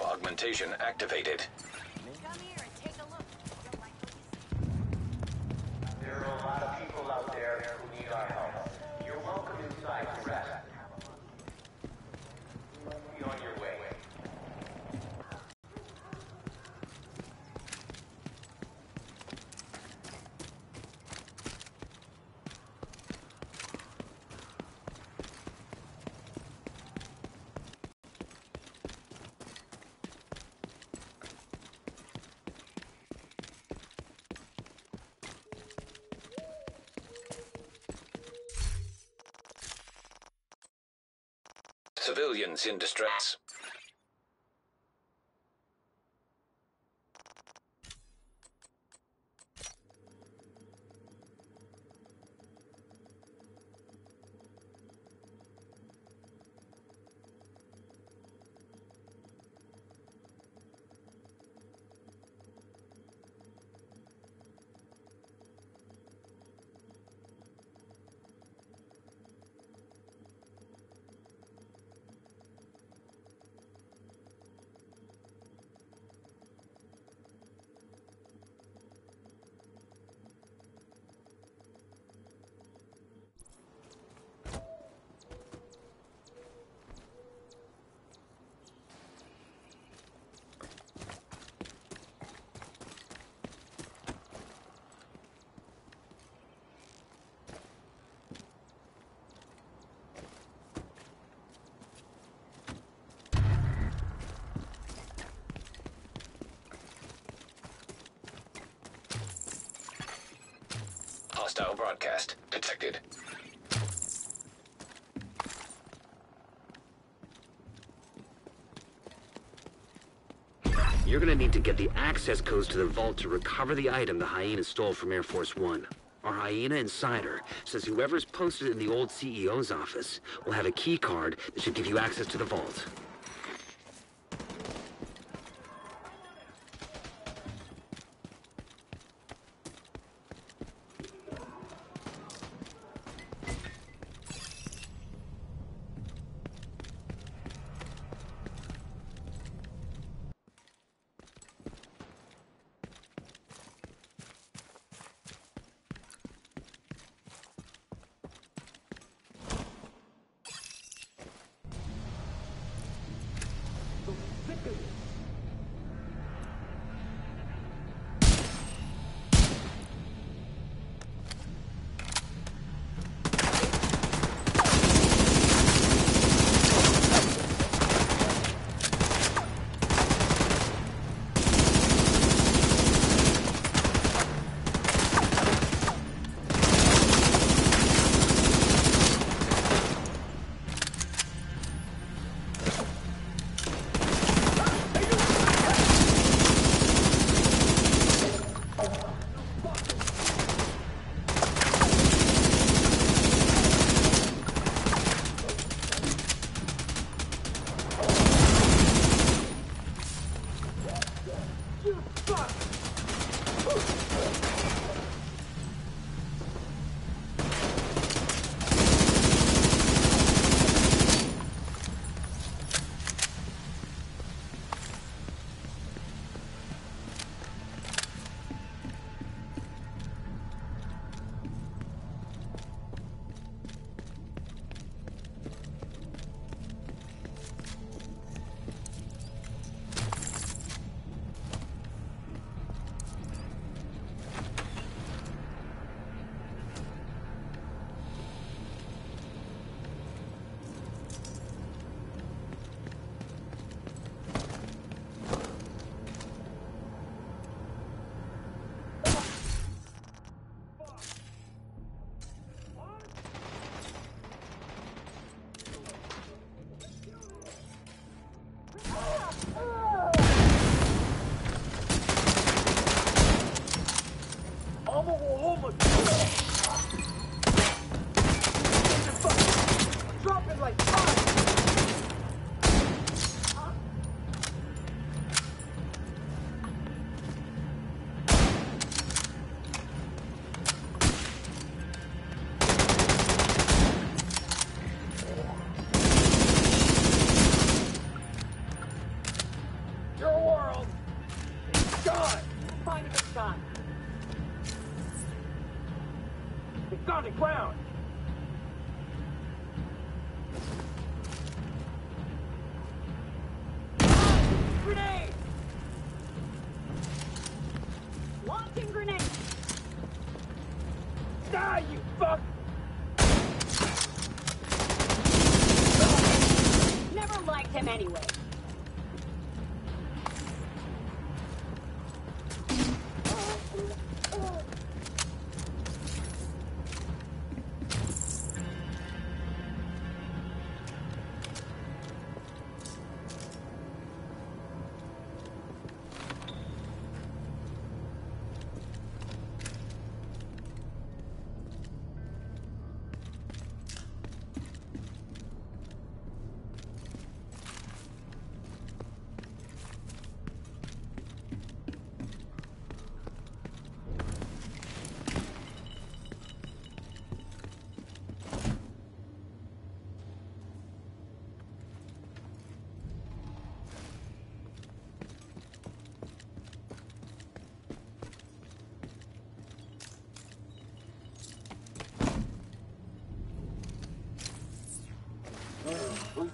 Augmentation activated. Come here and take a look. You'll like what you see. There are a lot of people out there who need our help. You're welcome inside to rest. Be on your way. Civilians in distress. Hostile broadcast detected. You're gonna need to get the access codes to the vault to recover the item the hyena stole from Air Force One. Our hyena insider says whoever's posted in the old CEO's office will have a key card that should give you access to the vault.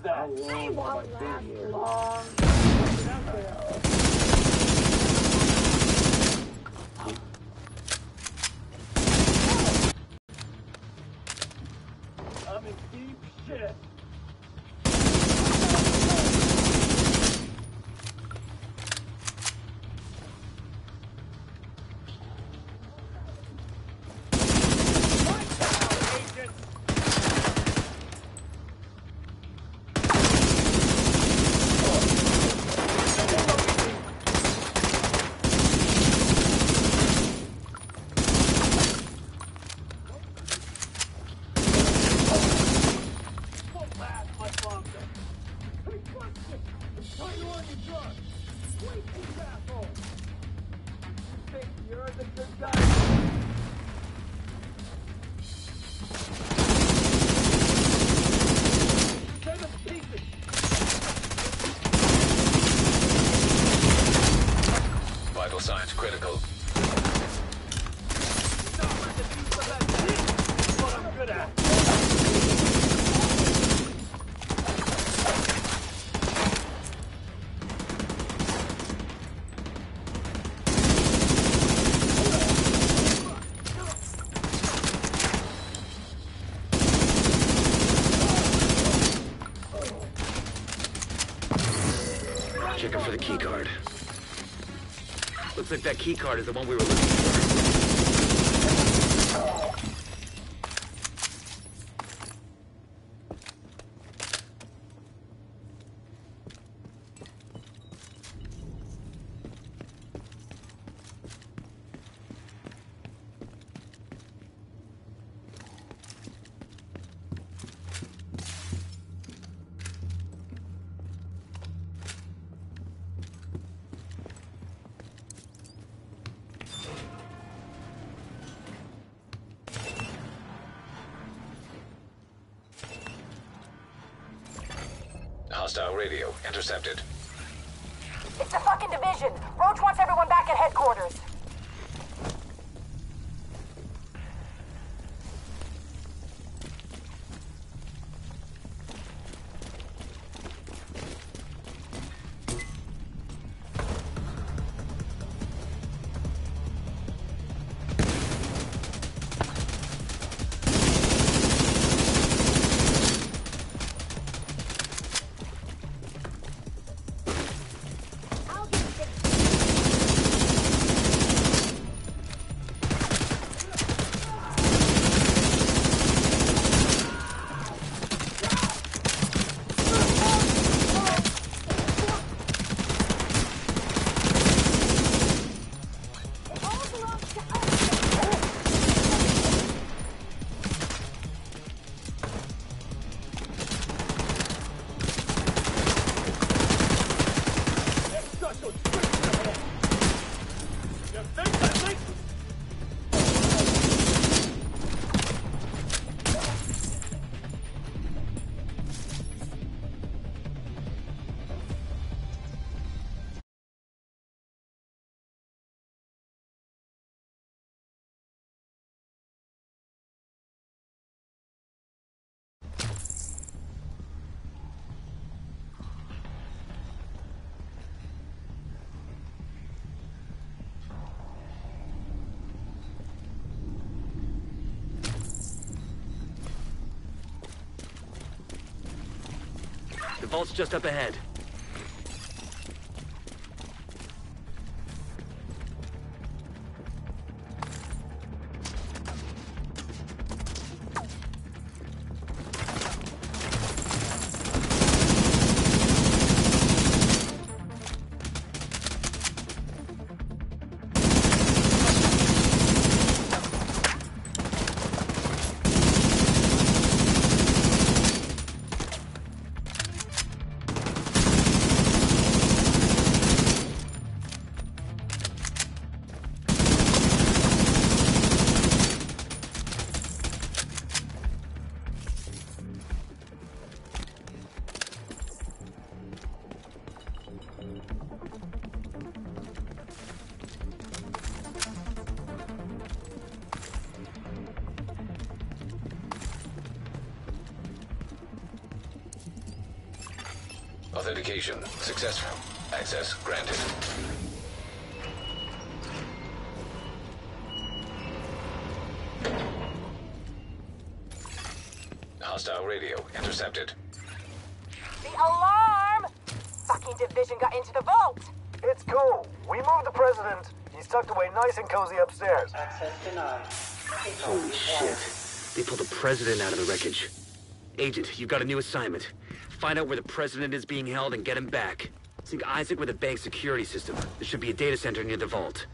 that? They won't last long. that key card is the one we were looking for. intercepted. It's the fucking division. Roach wants everyone back at headquarters. vault's just up ahead. Authentication successful. Access granted. Hostile radio intercepted. The alarm! Fucking division got into the vault! It's cool. We moved the president. He's tucked away nice and cozy upstairs. Access denied. Holy shit. They pulled the president out of the wreckage. Agent, you've got a new assignment. Find out where the president is being held and get him back. Sync ISAC with the bank security system. There should be a data center near the vault.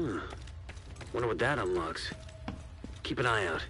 Hmm. Wonder what that unlocks. Keep an eye out.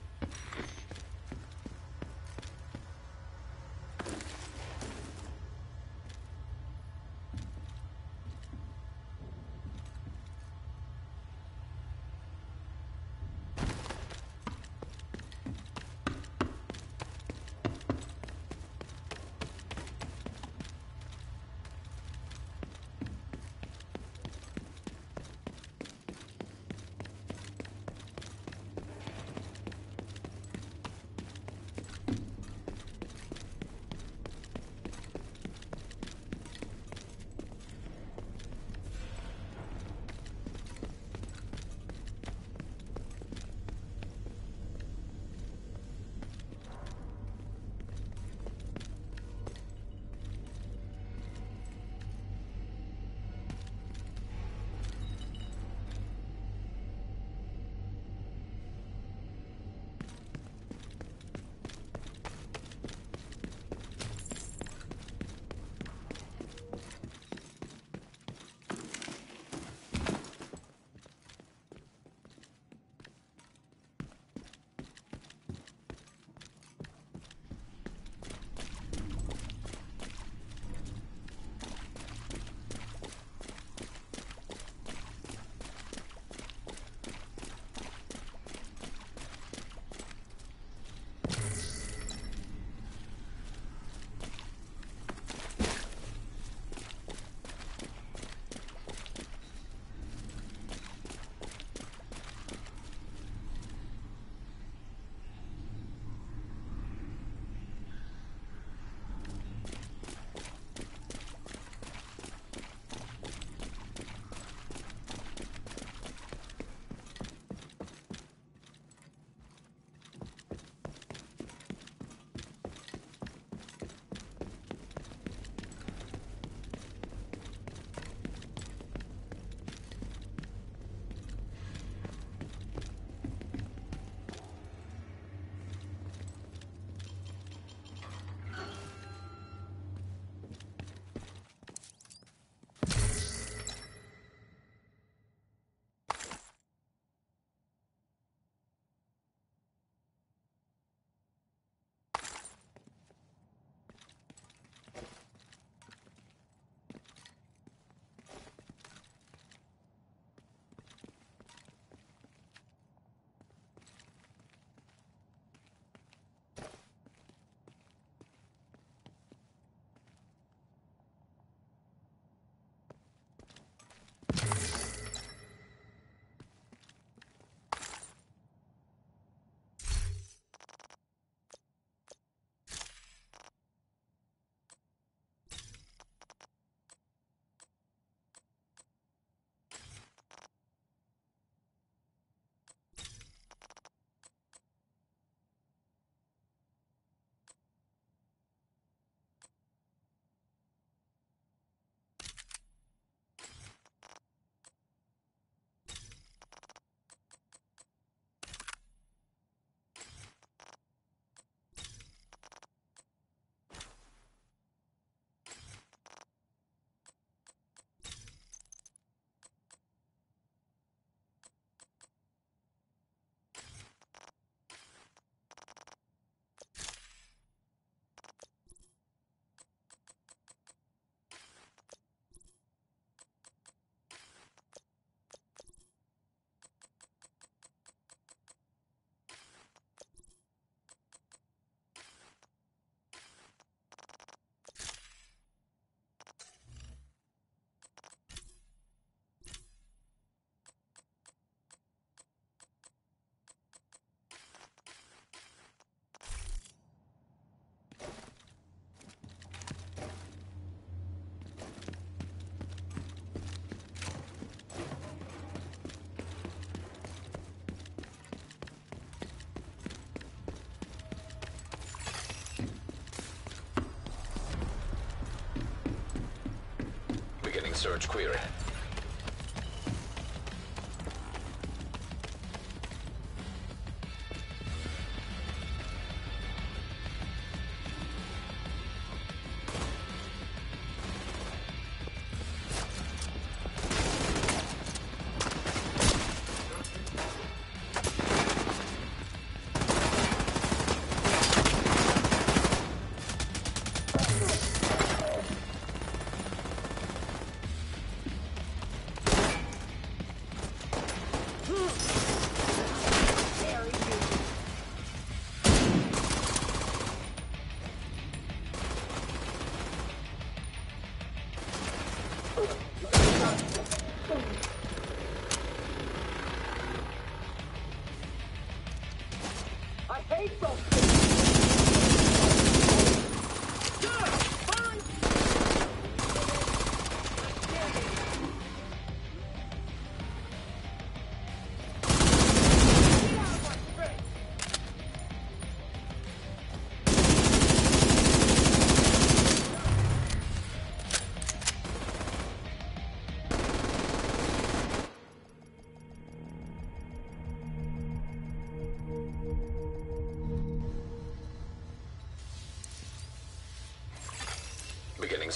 Search query.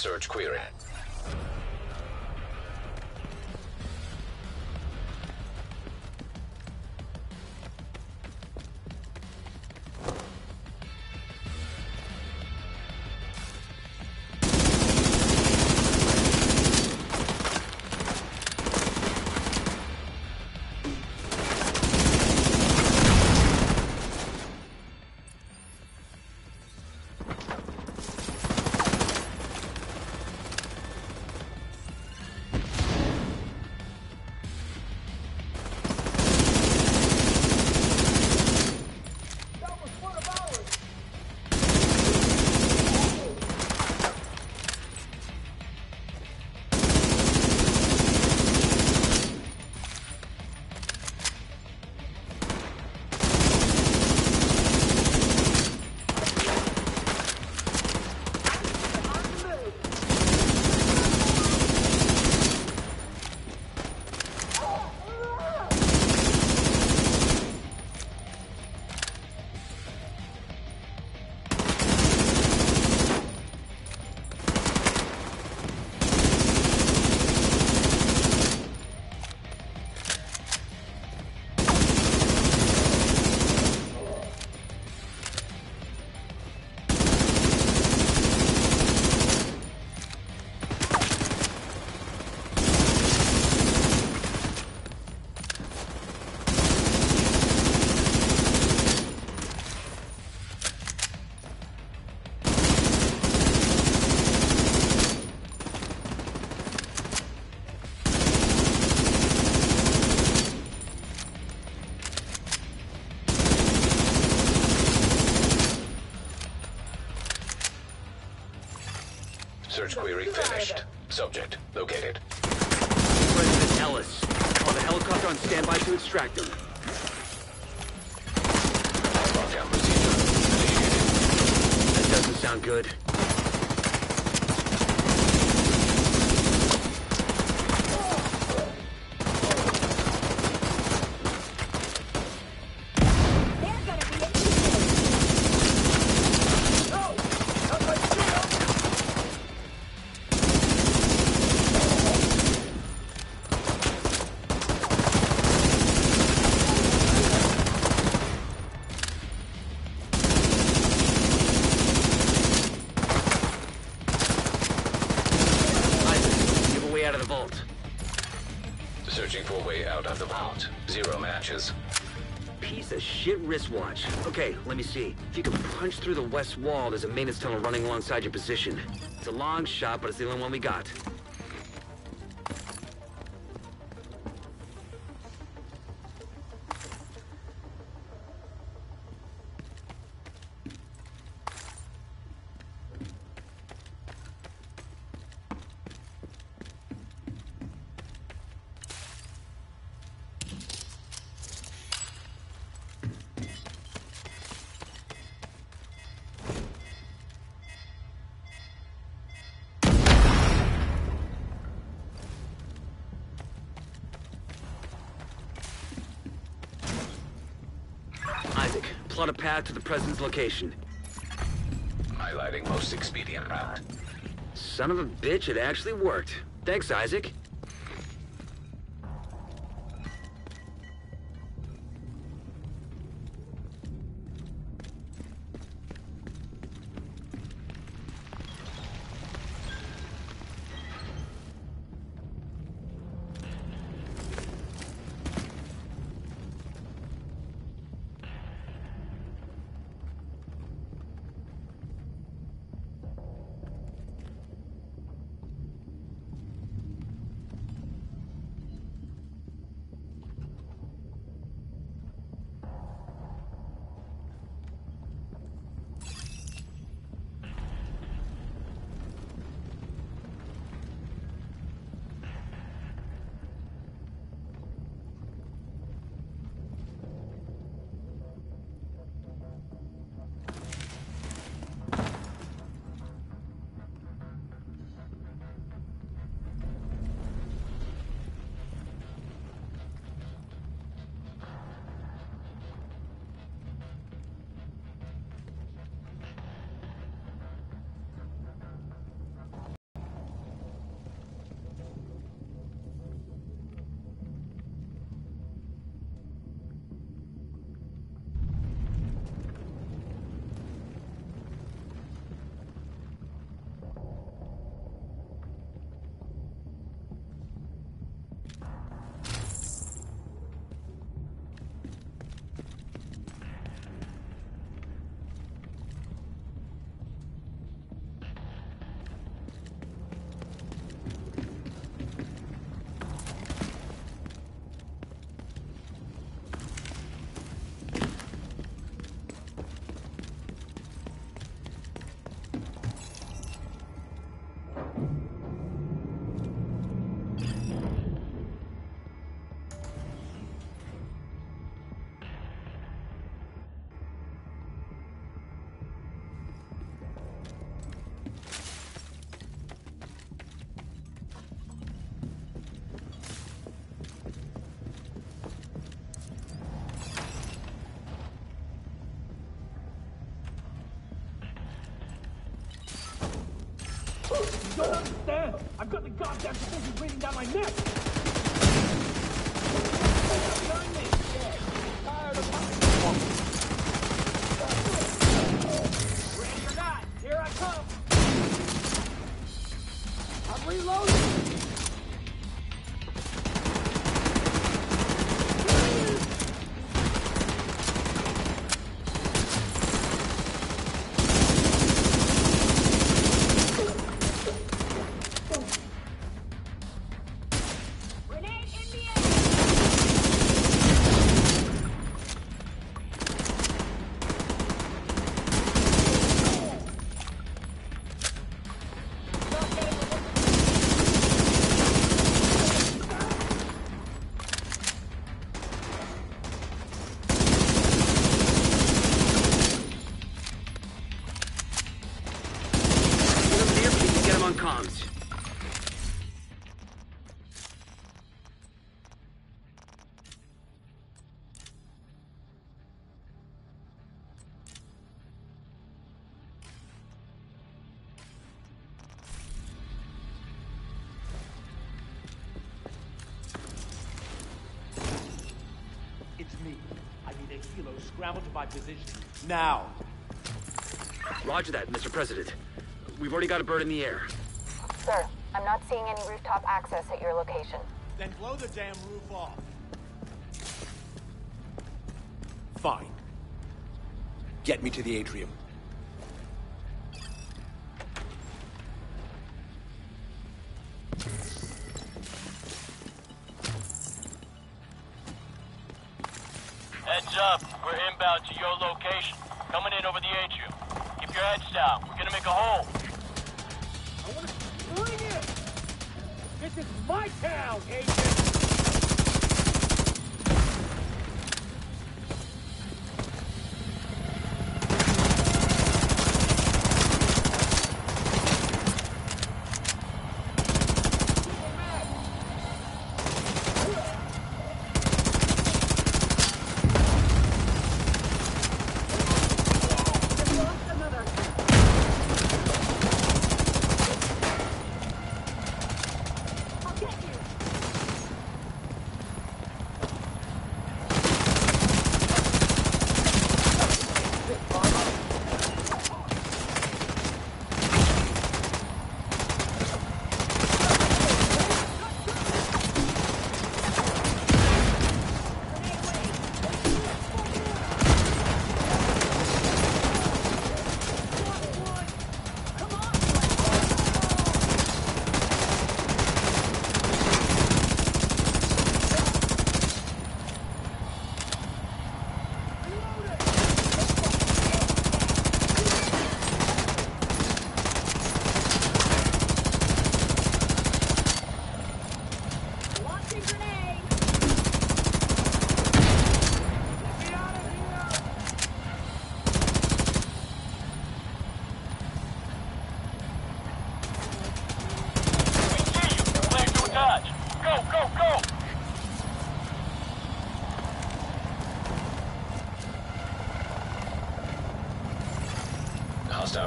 Search query. Search query finished. Subject located. President Ellis. Call the helicopter on standby to extract him. Wristwatch. Okay, let me see. If you can punch through the west wall, there's a maintenance tunnel running alongside your position. It's a long shot, but it's the only one we got. Location. Highlighting most expedient route. Son of a bitch, it actually worked. Thanks, ISAC. A to my position. Now! Roger that, Mr. President. We've already got a bird in the air. Sir, I'm not seeing any rooftop access at your location. Then blow the damn roof off. Fine. Get me to the atrium.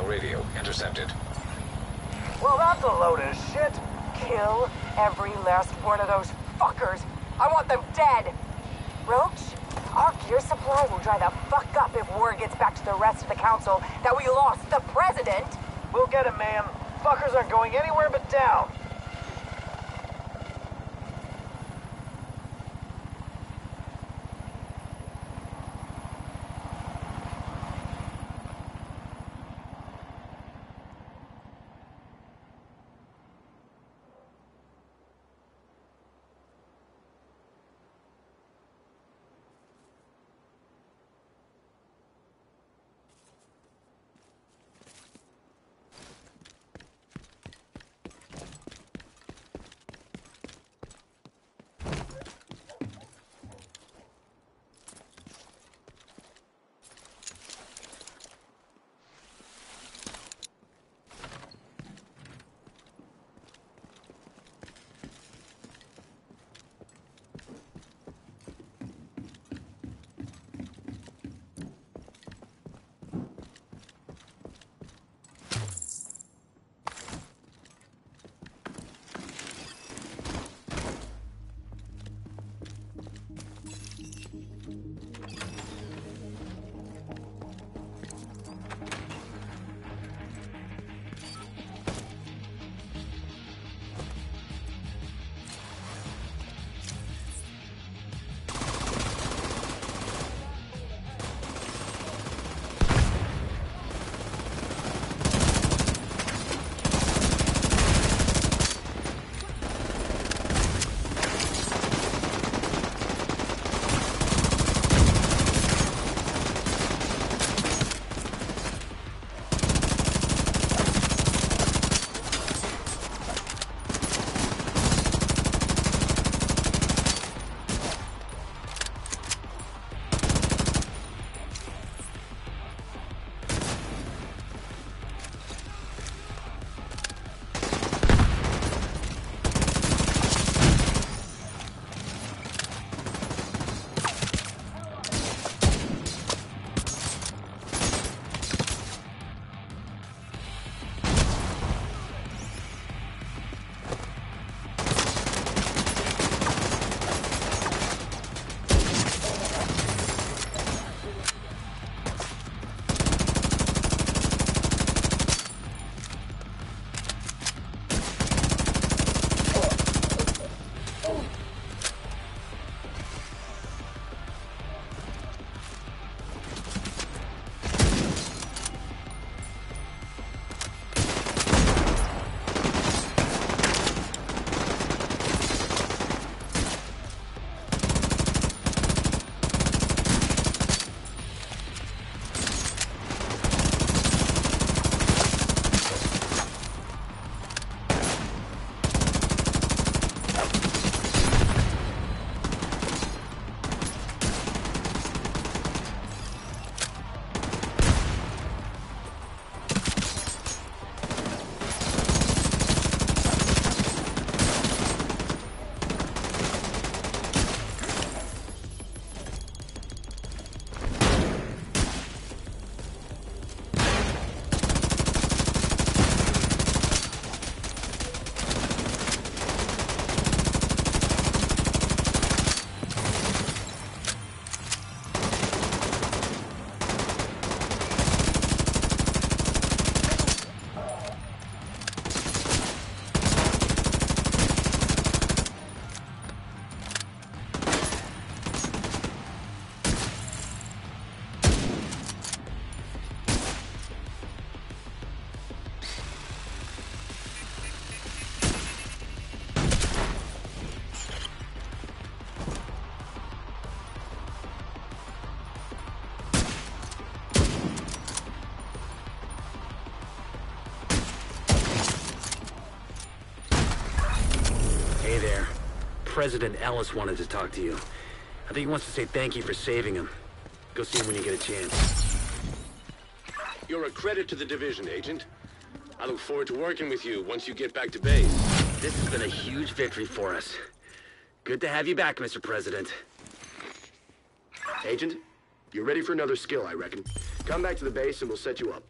Radio intercepted. Well, that's a load of shit. Kill every last one of those fuckers. I want them dead. Roach, our gear supply will dry the fuck up if word gets back to the rest of the council that we lost the president. We'll get him, ma'am. Fuckers aren't going anywhere but President Ellis wanted to talk to you. I think he wants to say thank you for saving him. Go see him when you get a chance. You're a credit to the division, Agent. I look forward to working with you once you get back to base. This has been a huge victory for us. Good to have you back, Mr. President. Agent, you're ready for another skill, I reckon. Come back to the base and we'll set you up.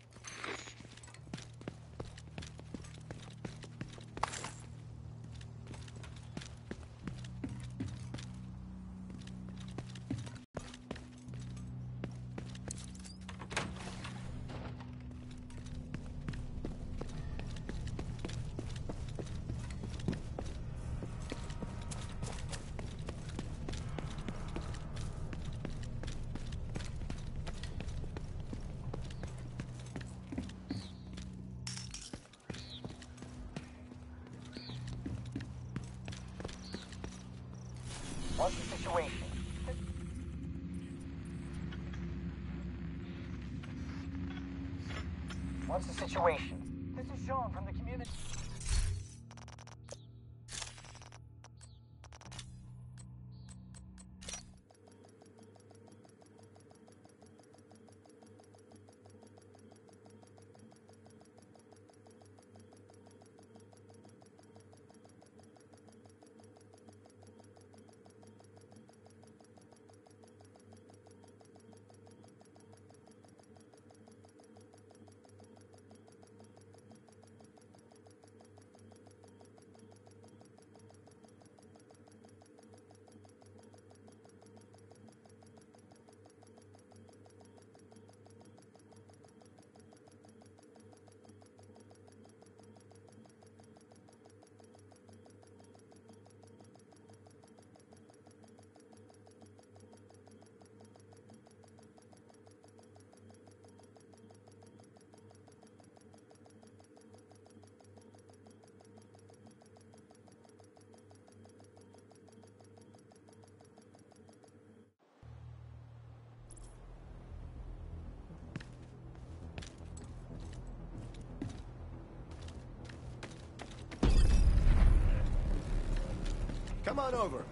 Come on over.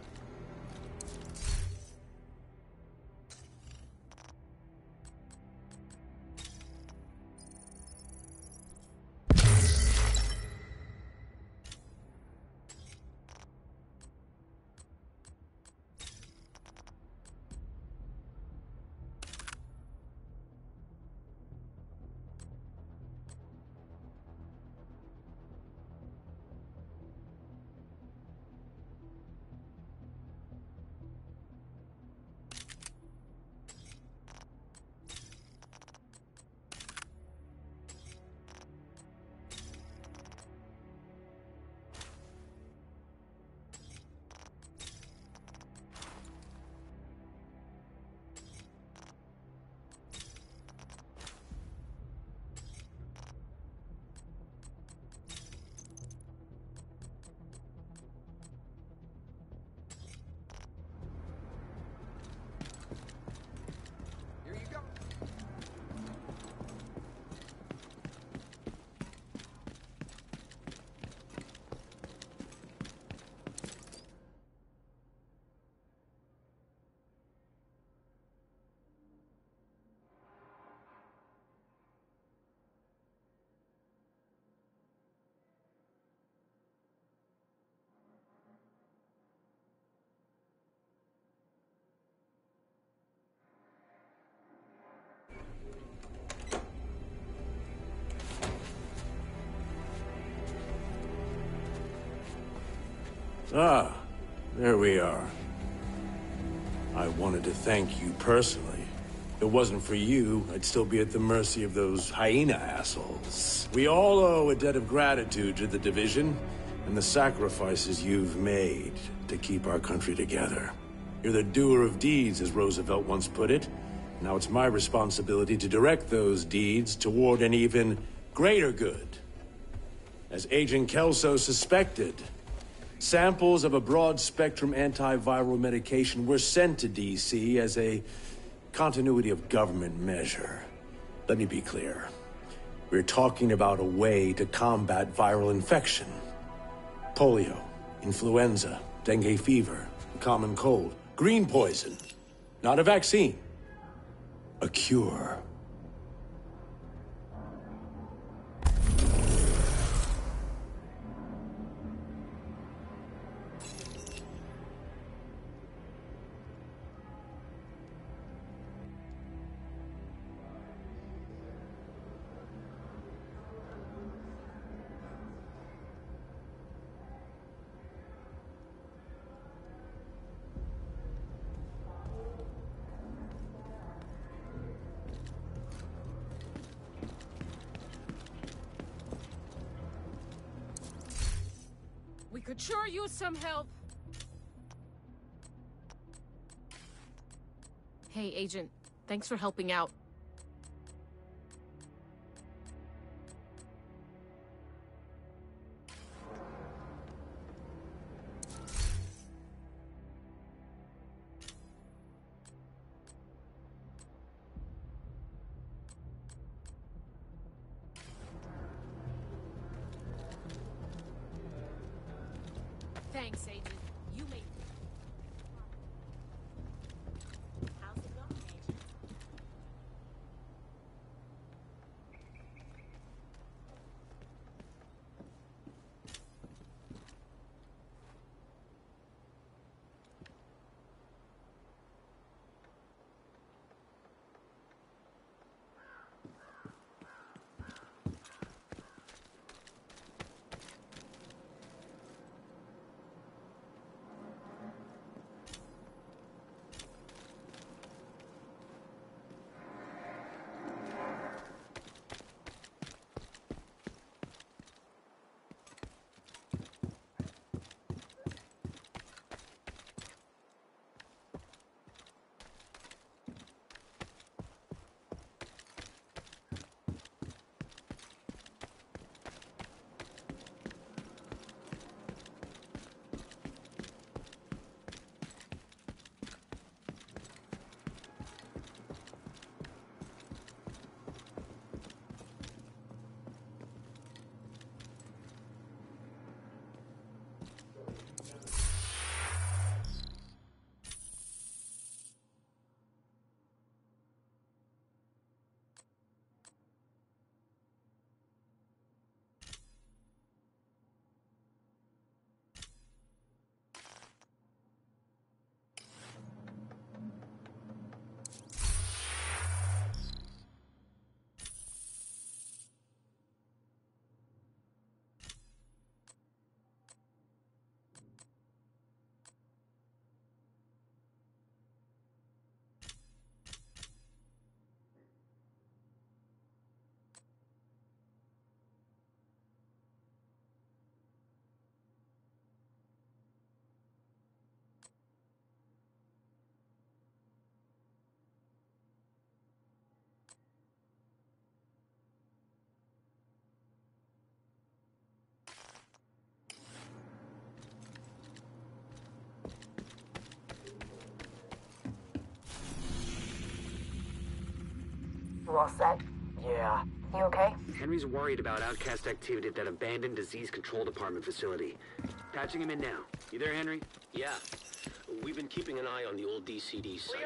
Ah, there we are. I wanted to thank you personally. If it wasn't for you, I'd still be at the mercy of those hyena assholes. We all owe a debt of gratitude to the Division and the sacrifices you've made to keep our country together. You're the doer of deeds, as Roosevelt once put it. Now it's my responsibility to direct those deeds toward an even greater good. As Agent Kelso suspected, Samples of a broad-spectrum antiviral medication were sent to D.C. as a continuity of government measure. Let me be clear. We're talking about a way to combat viral infection. Polio, influenza, dengue fever, common cold, green poison. Not a vaccine. A cure. Agent. Thanks for helping out. You all set? Yeah. You okay? Henry's worried about outcast activity at that abandoned disease control department facility. Patching him in now. You there, Henry? Yeah. We've been keeping an eye on the old DCD site.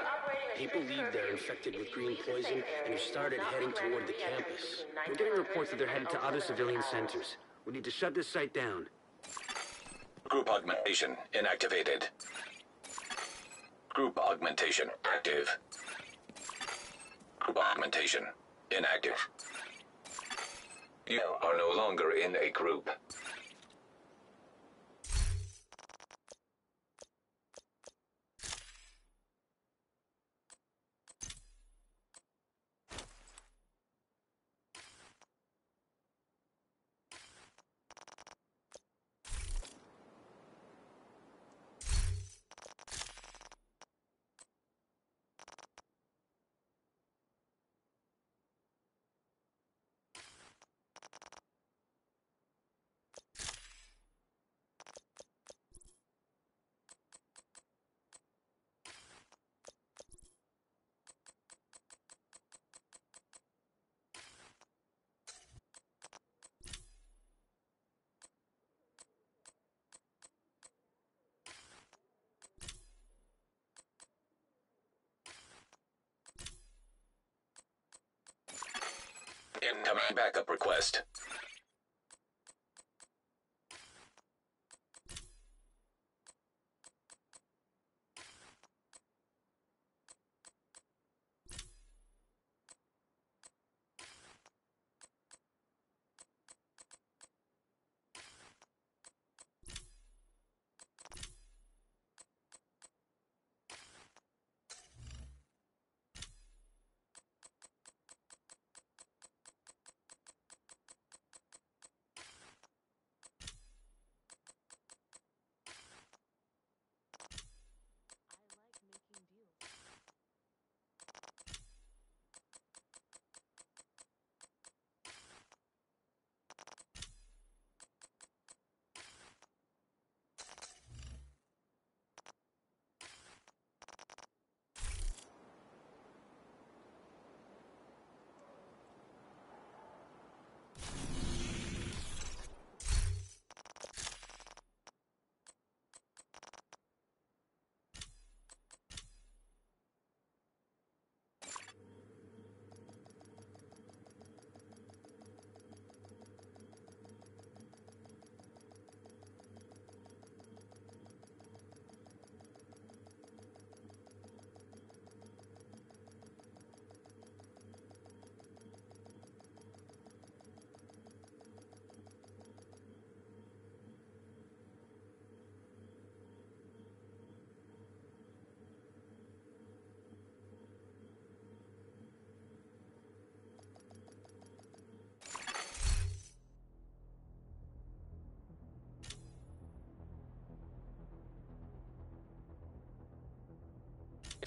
People leave they're infected with green poison and have started heading toward the campus. We're getting reports that they're headed to other civilian centers. We need to shut this site down. Group augmentation inactivated. Group augmentation active. Augmentation inactive. You are no longer in a group. Backup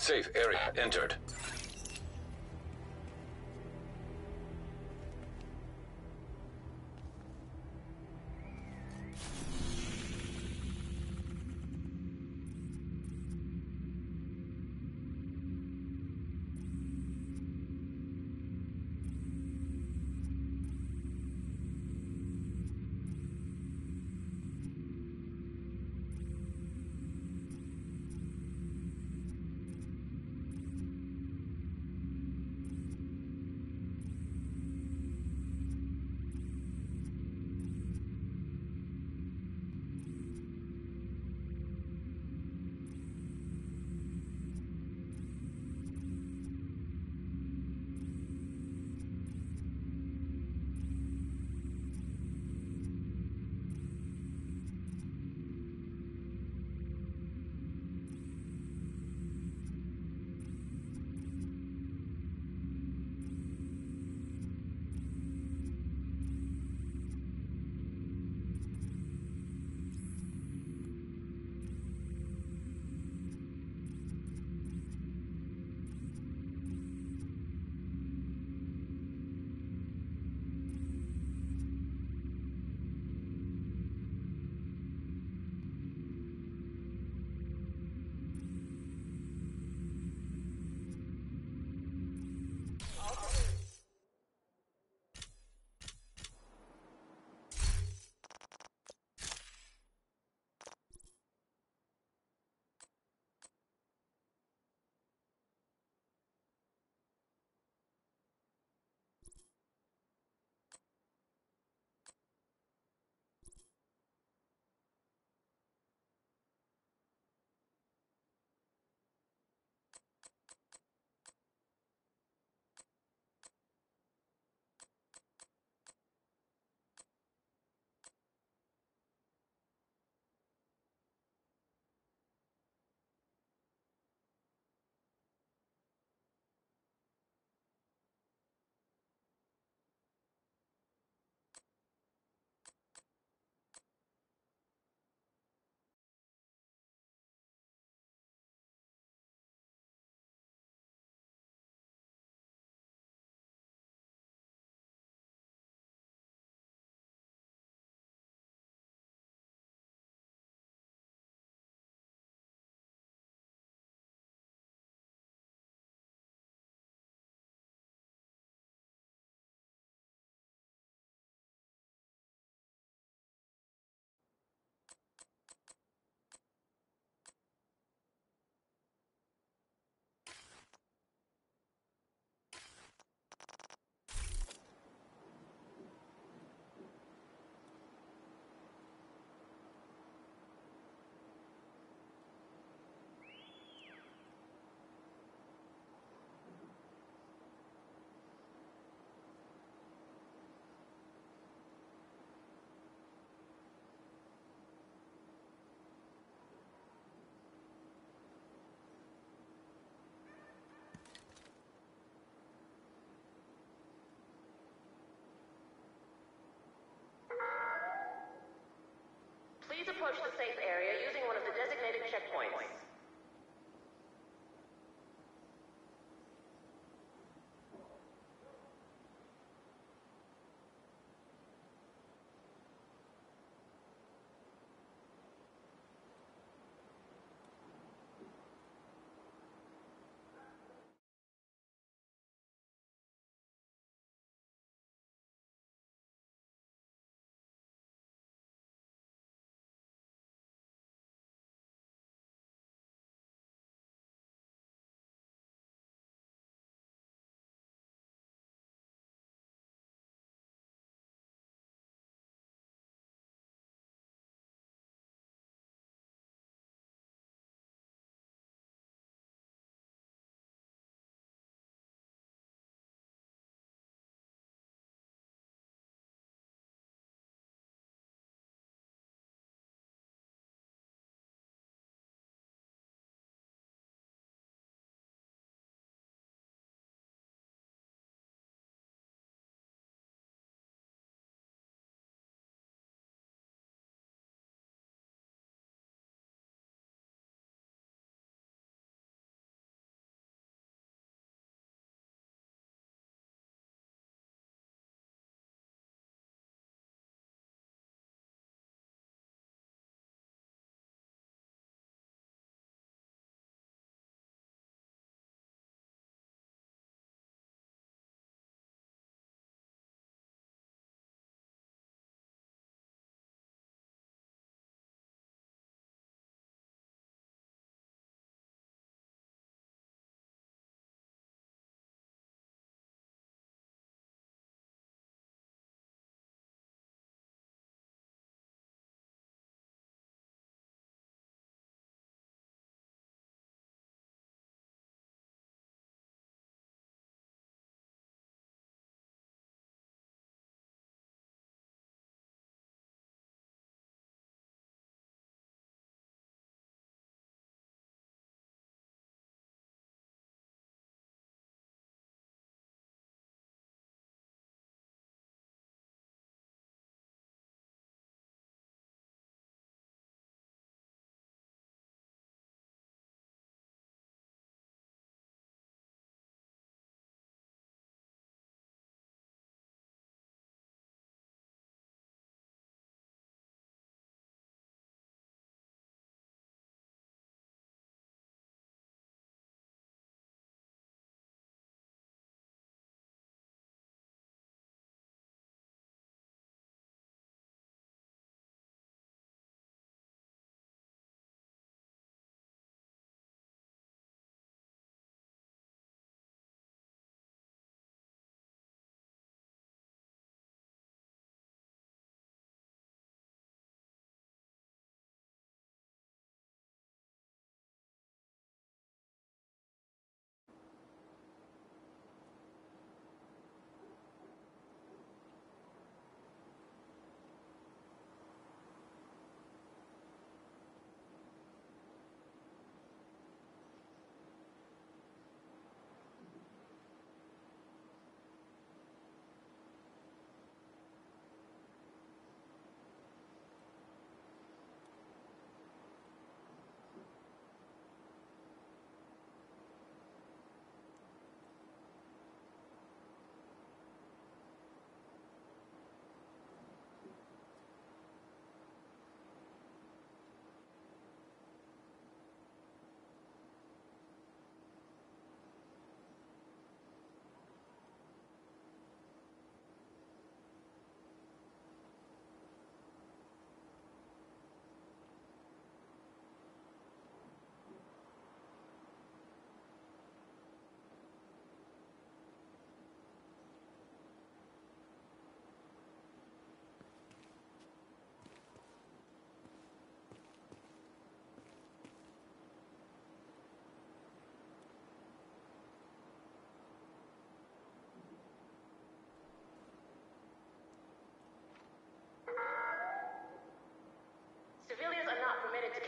Safe area entered. approach the safe area using one of the designated checkpoints.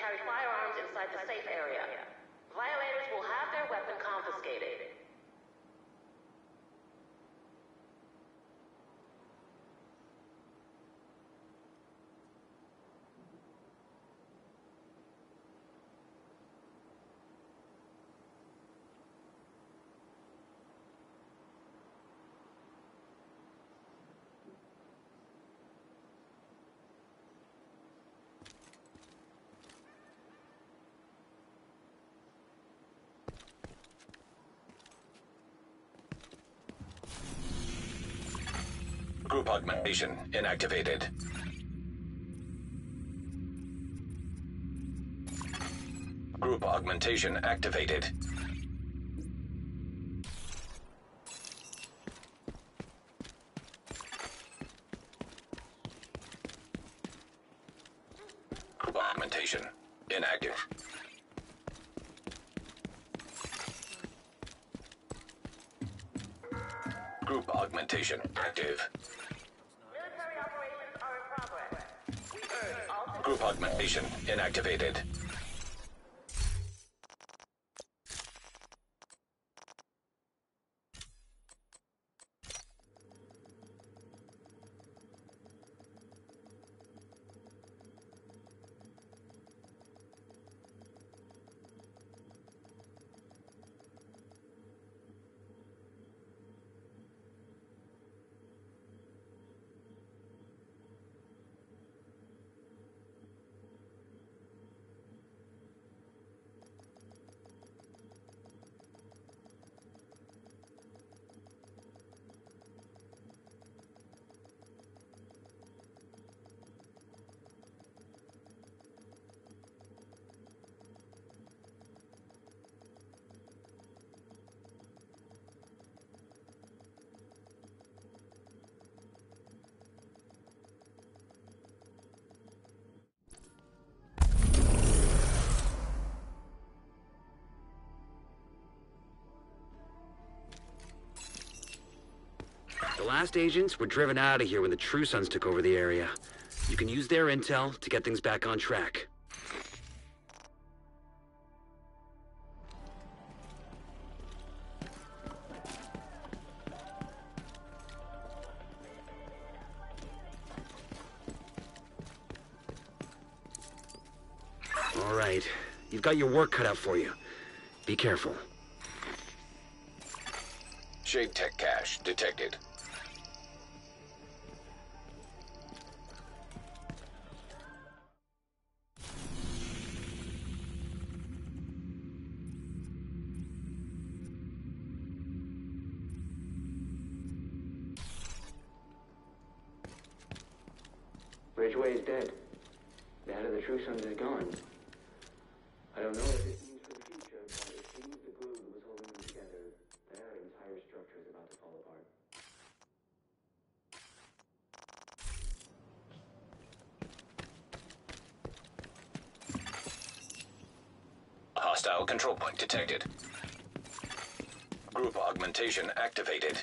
carry firearms inside the safe area. Violators will have their weapon confiscated. Group augmentation inactivated. Group augmentation activated. Augmentation agents were driven out of here when the True Sons took over the area. You can use their intel to get things back on track. All right. You've got your work cut out for you. Be careful. SHD Tech cache detected. Detected. Group augmentation activated.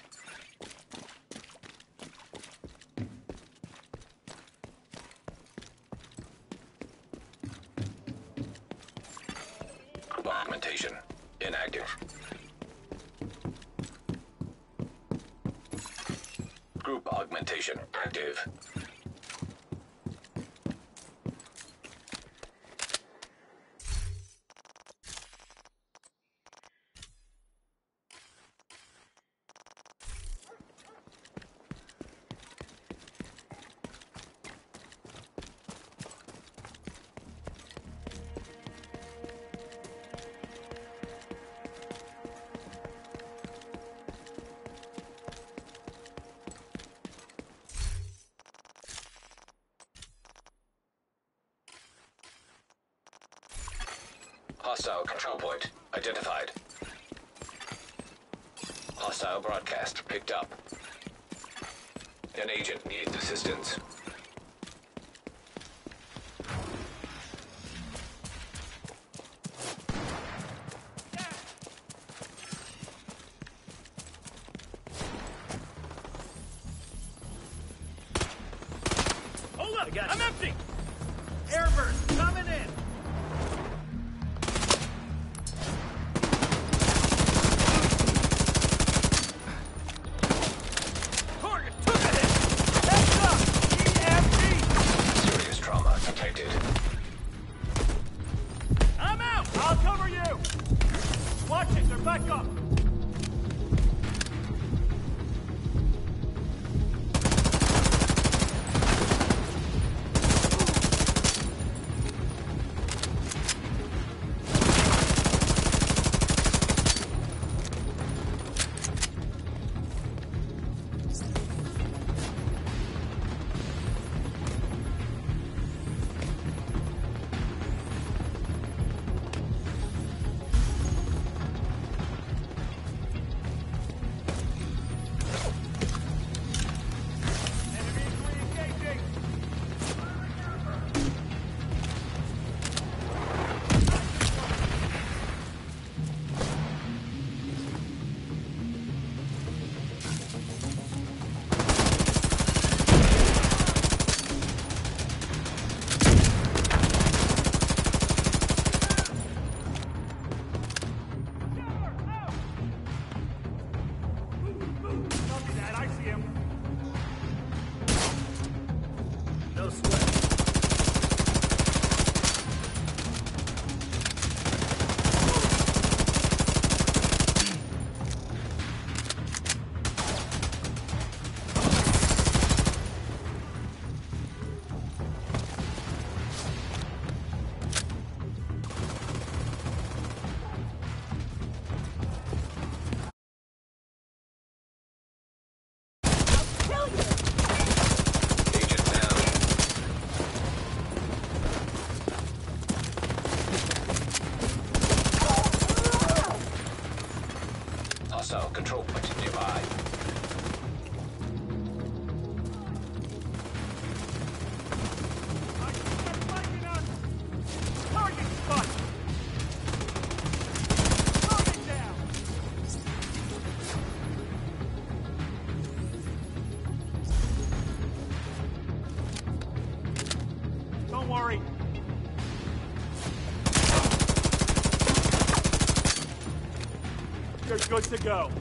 Broadcast picked up. An agent needs assistance. To go.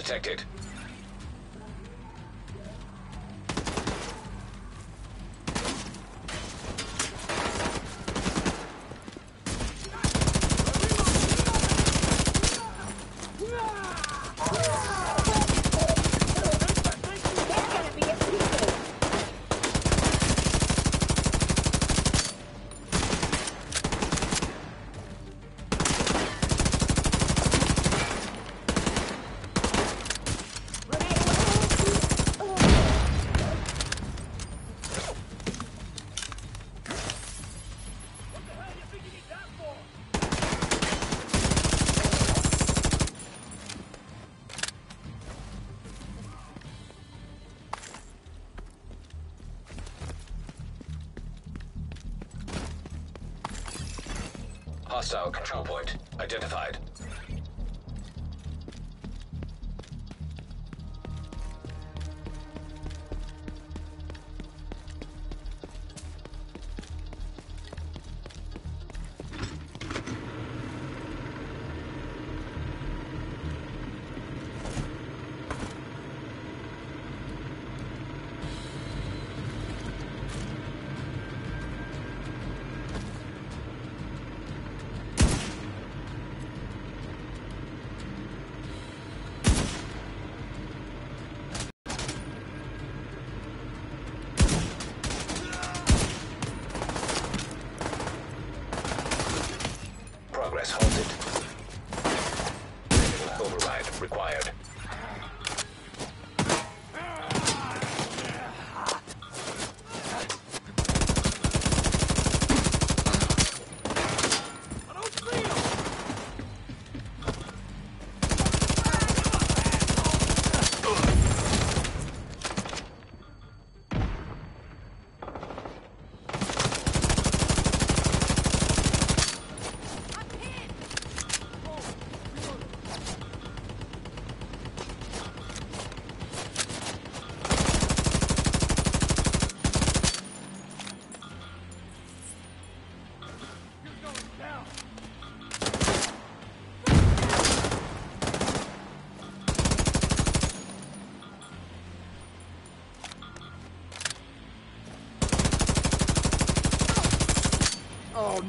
Detected. Hostile control point identified.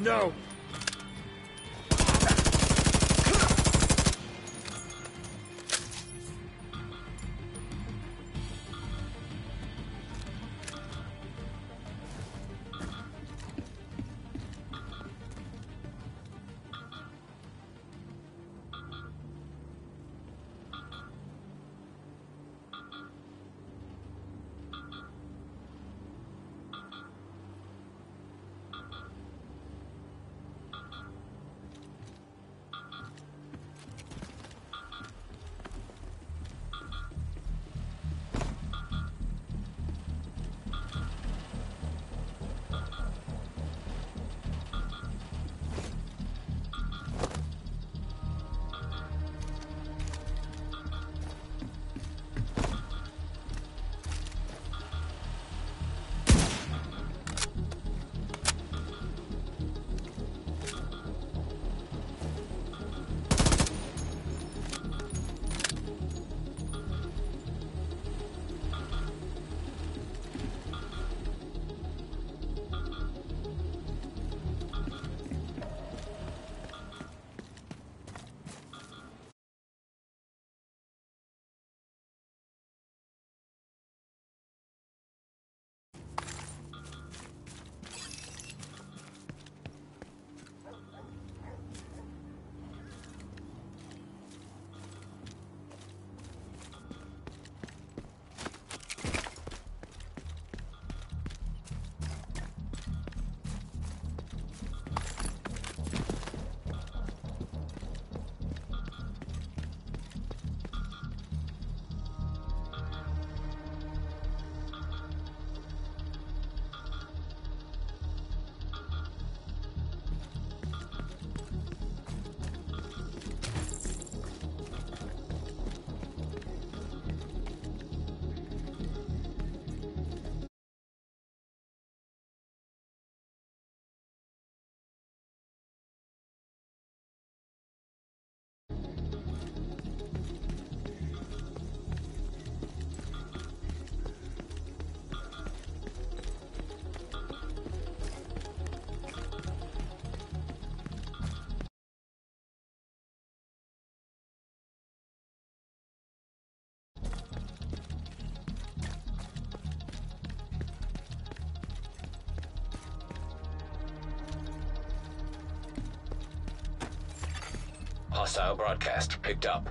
No! Hostile broadcast picked up.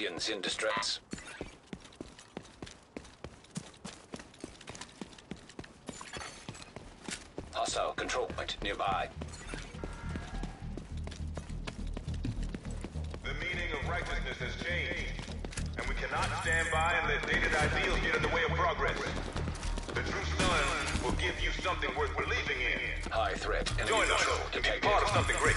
Civilians in distress. Hostile control point nearby. The meaning of righteousness has changed, and we cannot stand by and let dated ideals get in the way of progress. The true sons will give you something worth believing in. High threat. Join us to be part of something great.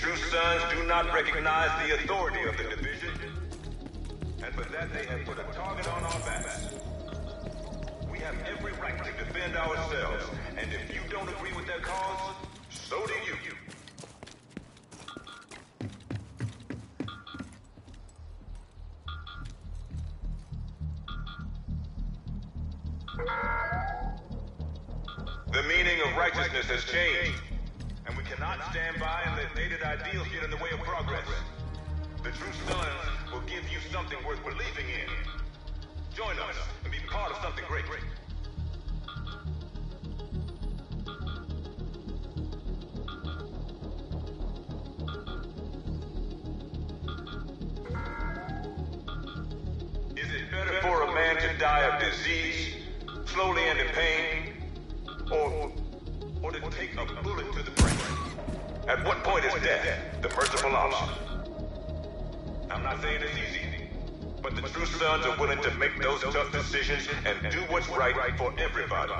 True sons do not recognize the authority of the division, and for that they have put a target on our backs. We have every right to defend ourselves, and if you don't agree with their cause, so do you. The meaning of righteousness has changed, cannot stand by and let dated ideals get in the way of progress. The true sons will give you something worth believing in. Join us and be part of something great. Is it better for a man to die of disease, slowly and in pain, or, or to take a bullet to the brain? At what point is death the merciful option? I'm not saying it's easy, but the true sons are willing to make those tough decisions and do what's right for everybody.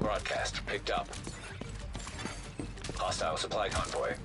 Broadcast picked up. Hostile supply convoy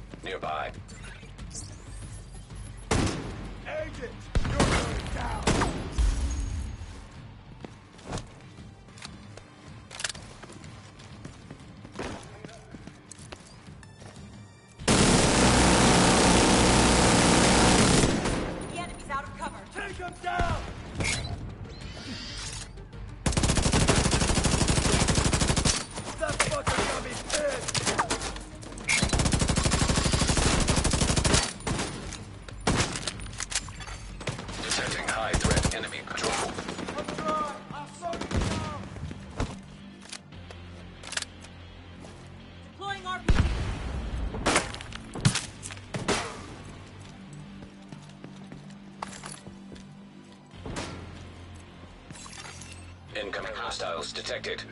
Hostiles detected.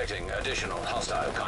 Detecting additional hostile contact.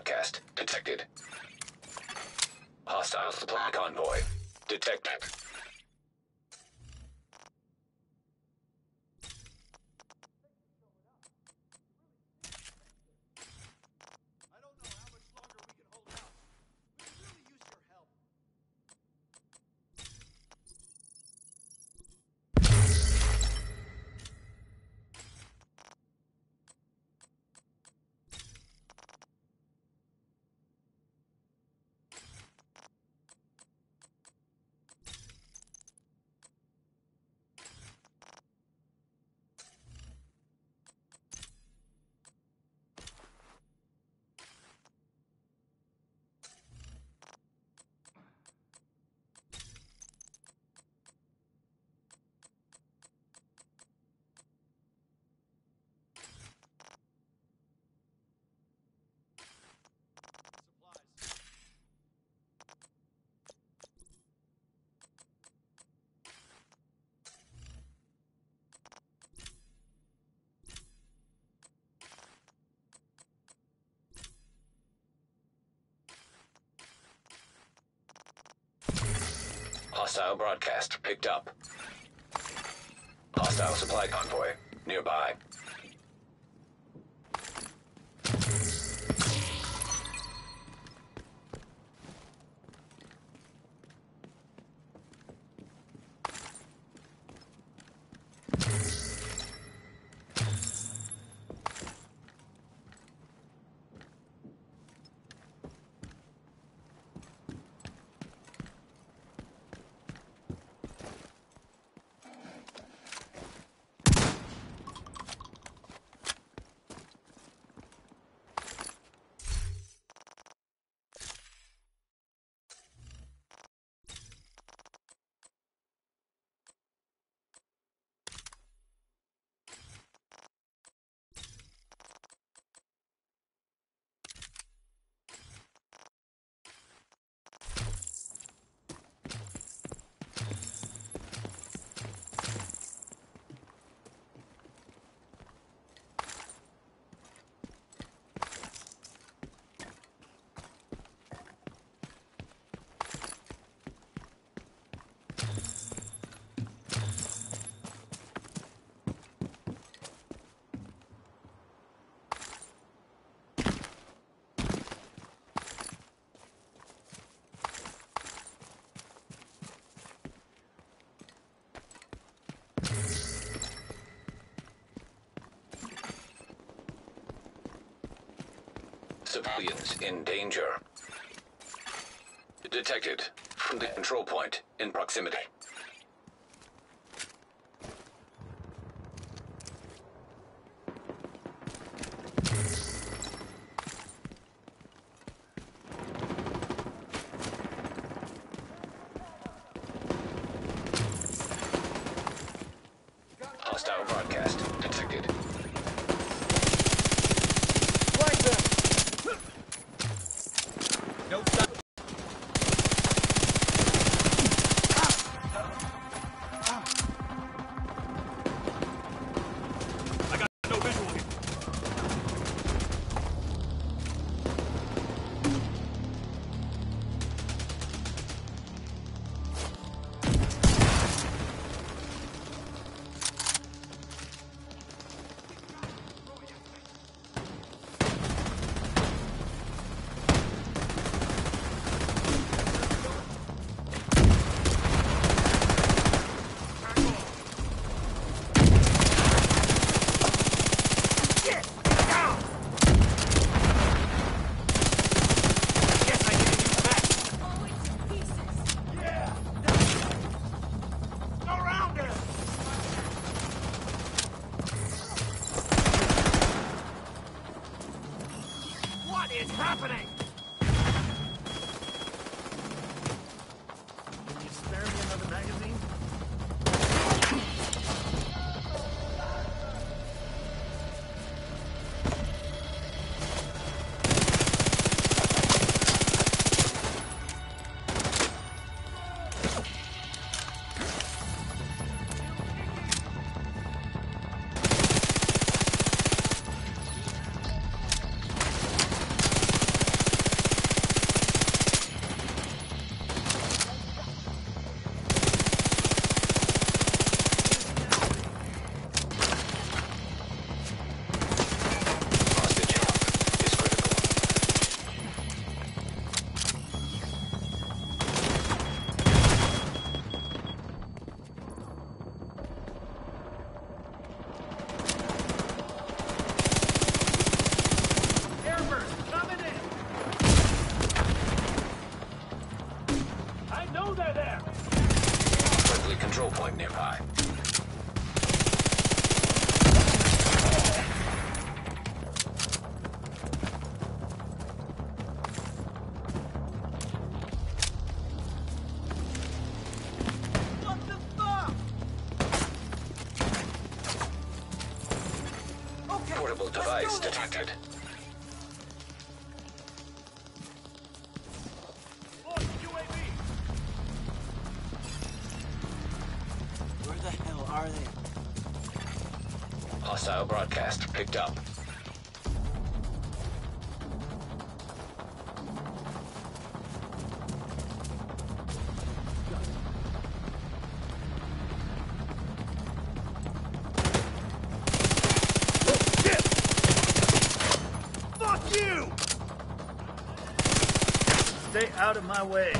broadcast. Detected. Hostile supply convoy. Detected. Hostile broadcast picked up. Hostile supply convoy nearby. aliens in danger. Detected from the control point in proximity. Detected. My way.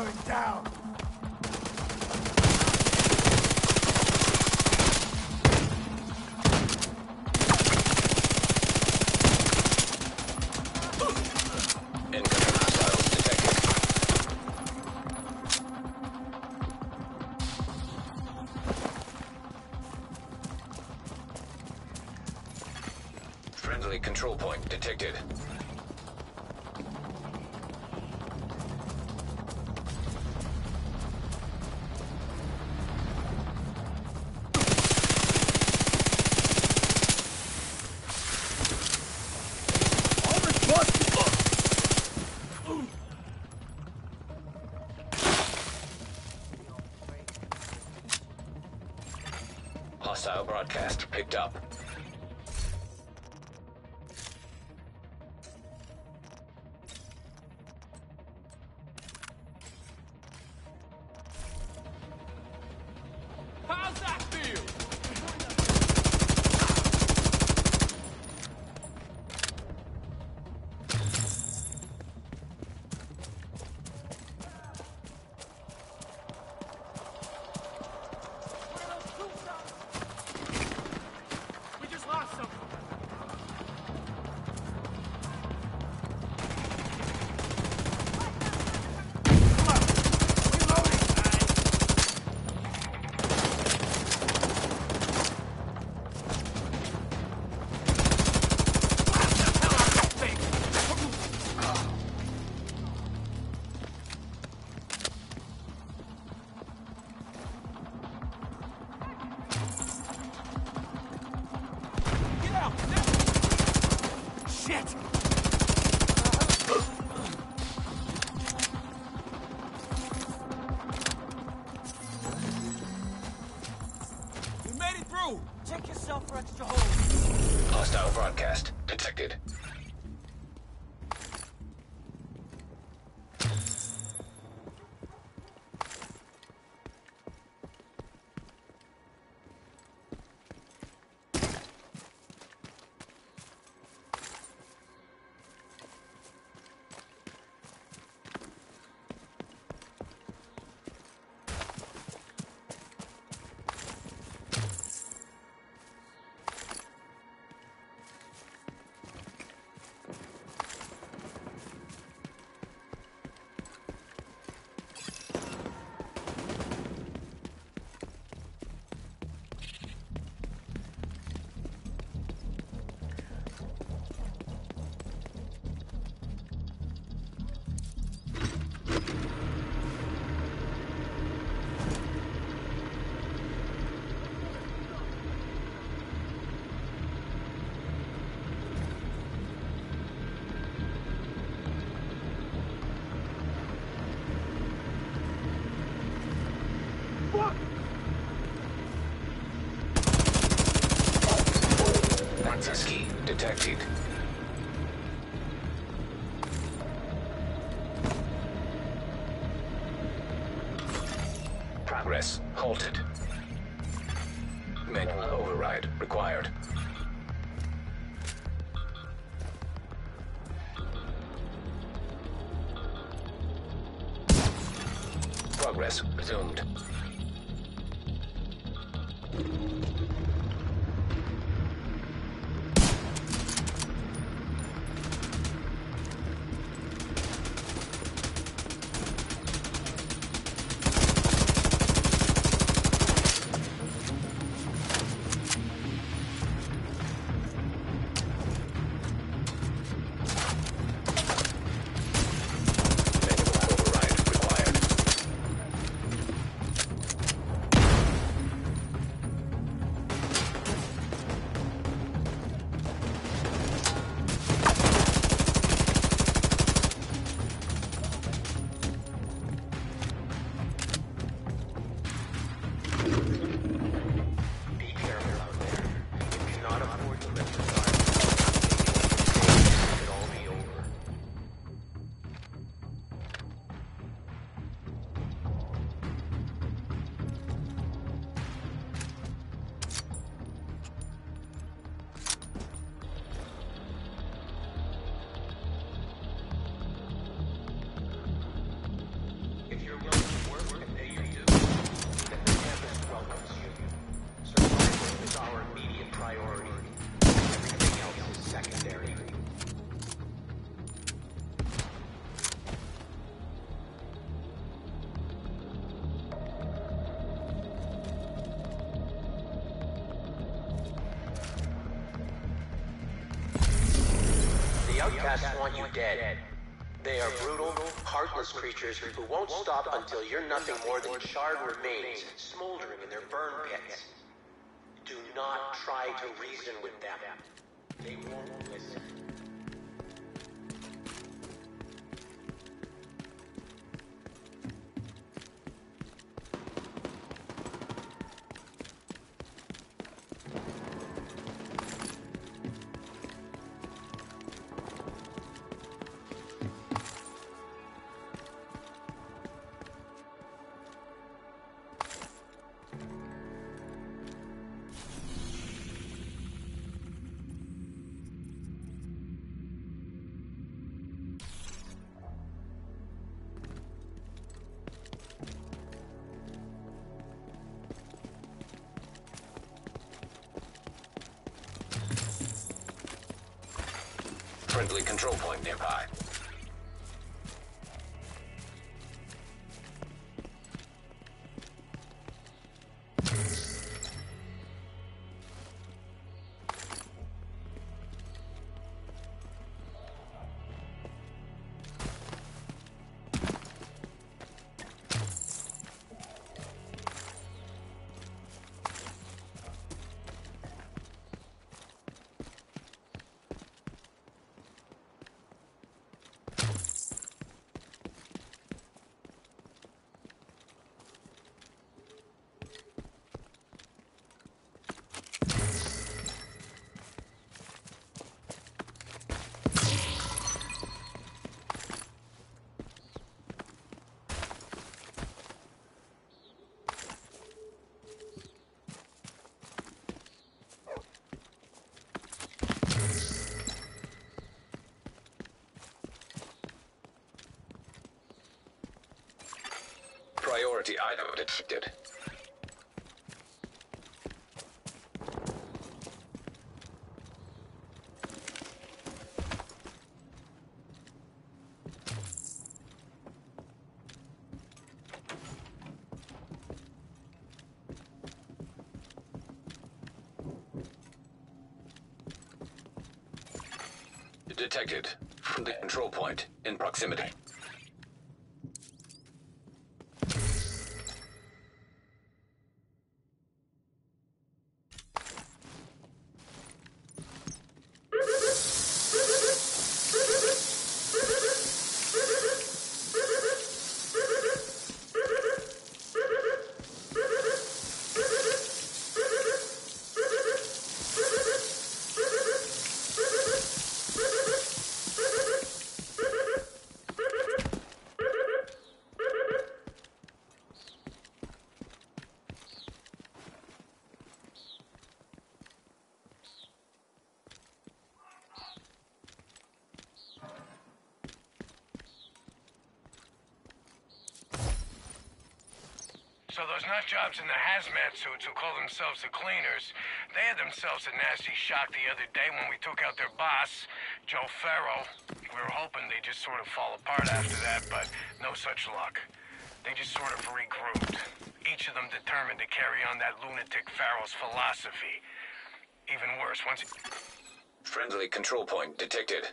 Going down! Picked up. Progress resumed. dead. They are brutal, heartless creatures who won't stop until you're nothing more than charred remains. Friendly control point nearby. detected. Detected from the control point in proximity. So those nut jobs in the hazmat suits who call themselves the cleaners, they had themselves a nasty shock the other day when we took out their boss, Joe Ferro. We were hoping they'd just sort of fall apart after that, but no such luck. They just sort of regrouped. Each of them determined to carry on that lunatic Ferro's philosophy. Even worse, once... Friendly control point detected.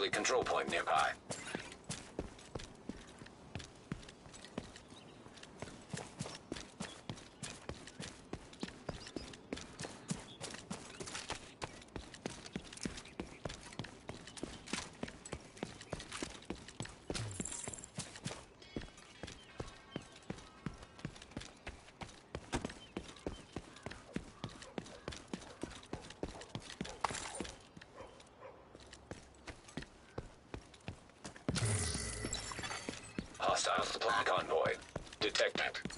Friendly control point nearby. Hostile supply convoy. Detected.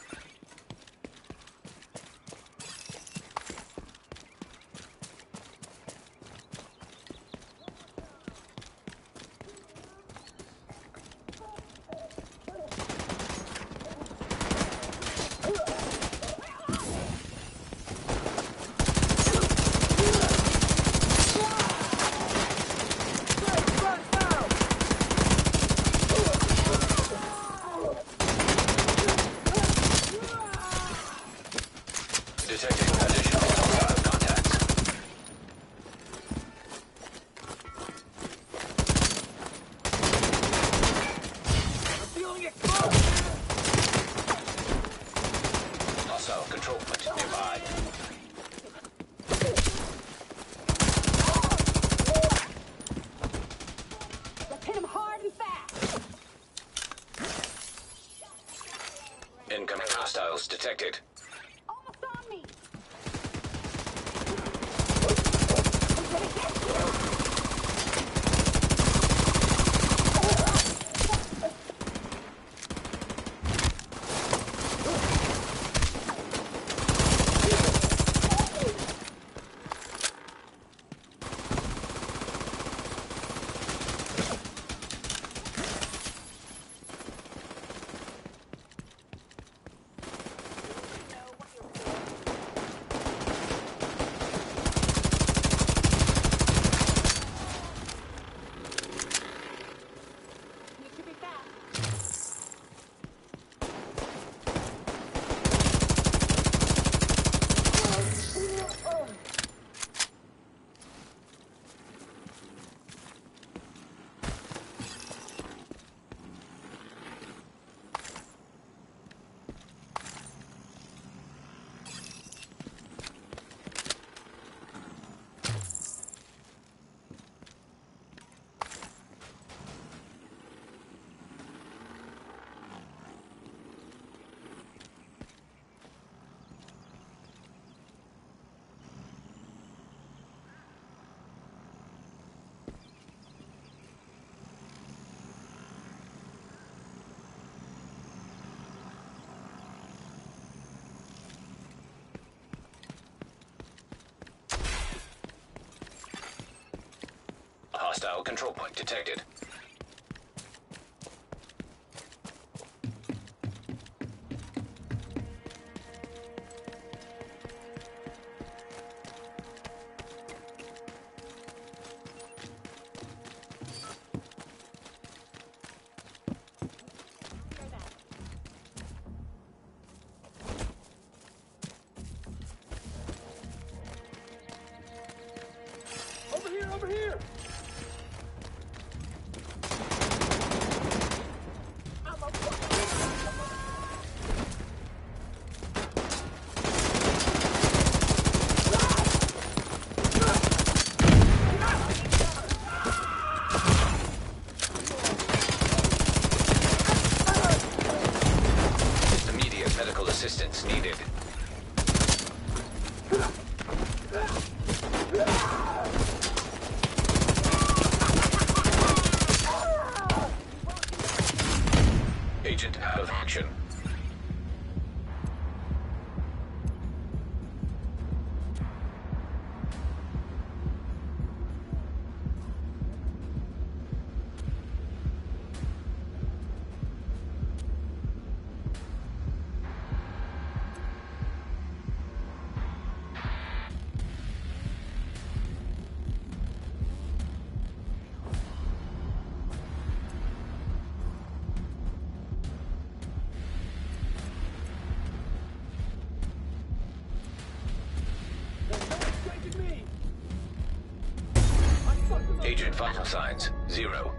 Hostile control point detected. Signs, zero.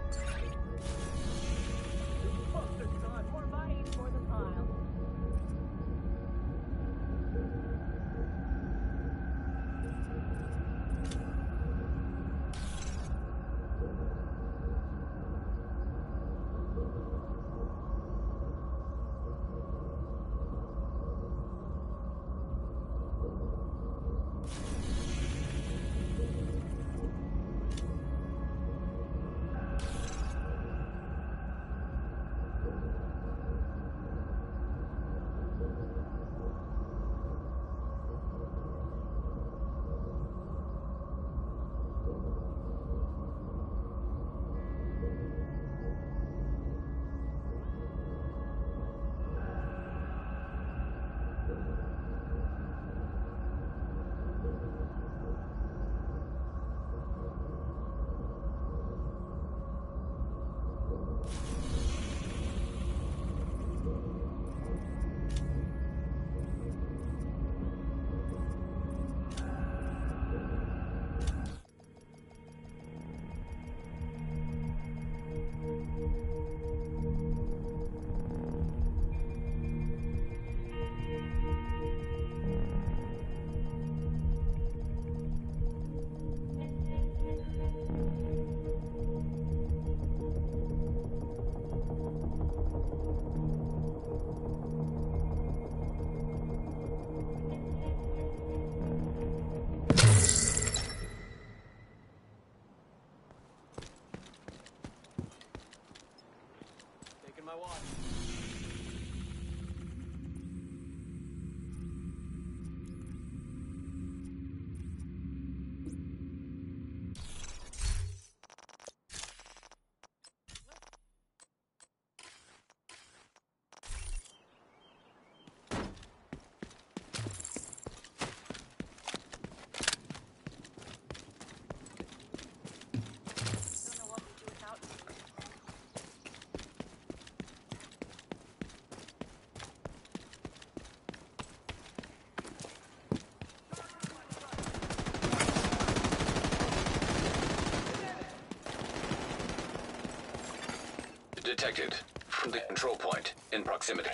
Detected. From the control point in proximity.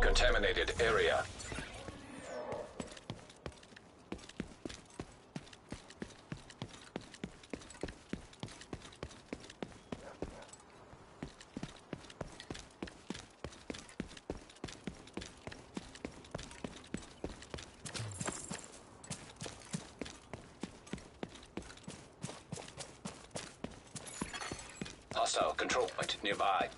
Contaminated area. Hostile control point nearby.